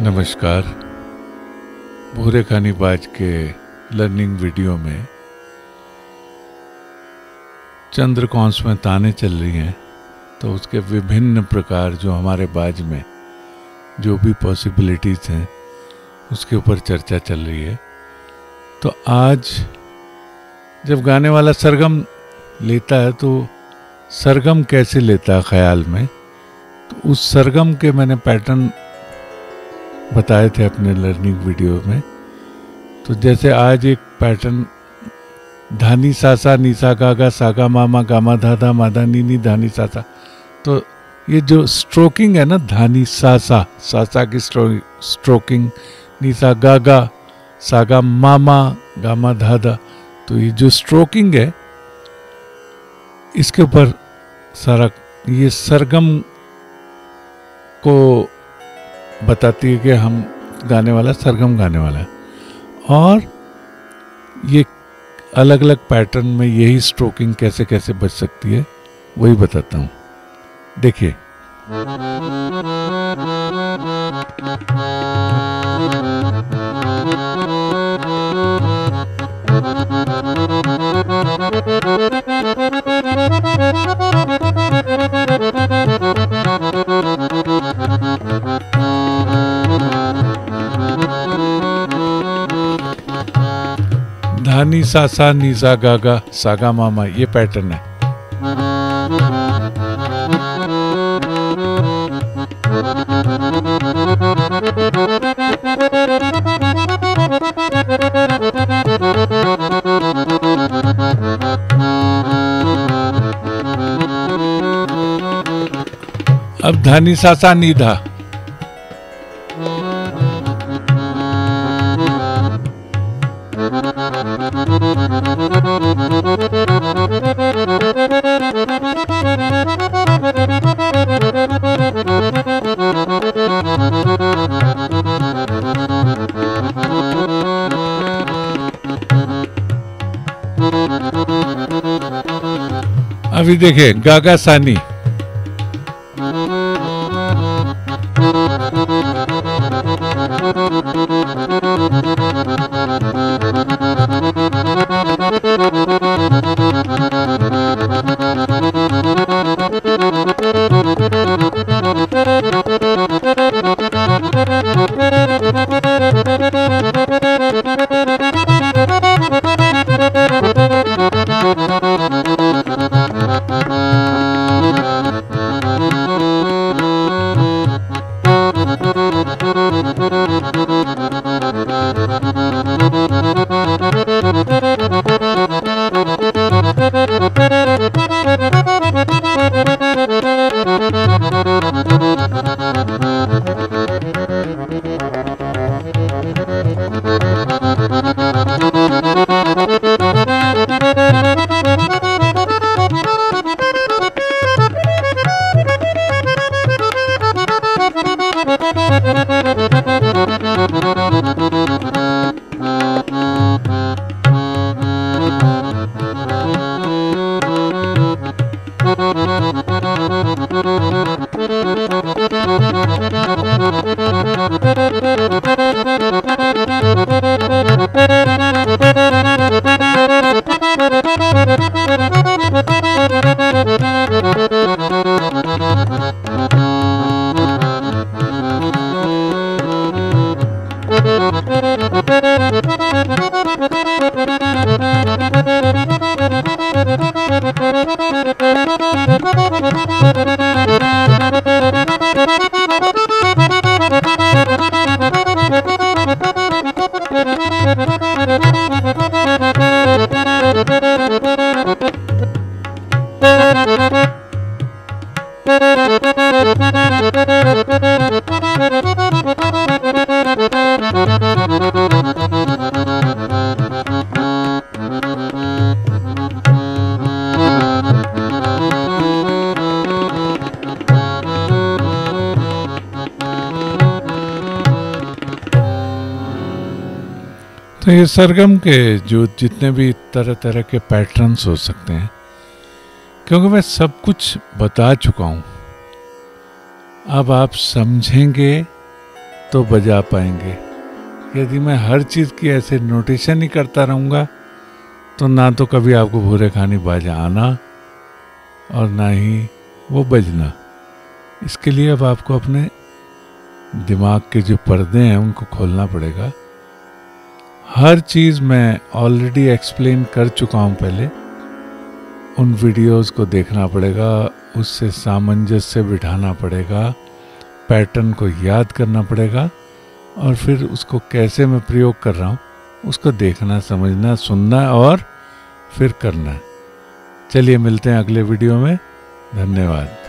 नमस्कार। भूरे खानी बाज के लर्निंग वीडियो में चंद्र कौंस में ताने चल रही हैं तो उसके विभिन्न प्रकार जो हमारे बाज में जो भी पॉसिबिलिटीज़ हैं, उसके ऊपर चर्चा चल रही है। तो आज जब गाने वाला सरगम लेता है तो सरगम कैसे लेता है ख्याल में? तो उस सरगम के मैंने पैटर्न बताए थे अपने लर्निंग वीडियो में। तो जैसे आज एक पैटर्न धानी सासा, नीसा गागा सागा मामा गामा धाधा माधा नीनी, धानी सासा। तो ये जो स्ट्रोकिंग है ना, धानी सासा सासा की स्ट्रोकिंग नीसा गागा, सागा मामा, गामा धाधा तो ये जो स्ट्रोकिंग है, इसके ऊपर सारा ये सरगम को बताती है कि हम गाने वाला सरगम गाने वाला है। और ये अलग अलग पैटर्न में यही स्ट्रोकिंग कैसे कैसे बच सकती है, वही बताता हूँ। देखिए। धानी सा सा नी सा गा गा, सा सागा मामा ये पैटर्न है। अब धानी सा सा, नीधा। अभी देखे गागा सानी। Thank you. तो ये सरगम के जो जितने भी तरह तरह के पैटर्न्स हो सकते हैं, क्योंकि मैं सब कुछ बता चुका हूँ अब आप समझेंगे तो बजा पाएँगे। यदि मैं हर चीज़ की ऐसे नोटेशन ही करता रहूँगा तो ना तो कभी आपको भूरे खानी बाज आना और ना ही वो बजना। इसके लिए अब आपको अपने दिमाग के जो पर्दे हैं, उनको खोलना पड़ेगा। हर चीज़ मैं ऑलरेडी एक्सप्लेन कर चुका हूँ पहले। उन वीडियोस को देखना पड़ेगा, उससे सामंजस्य बिठाना पड़ेगा, पैटर्न को याद करना पड़ेगा और फिर उसको कैसे मैं प्रयोग कर रहा हूँ, उसको देखना, समझना, सुनना और फिर करना। चलिए मिलते हैं अगले वीडियो में। धन्यवाद।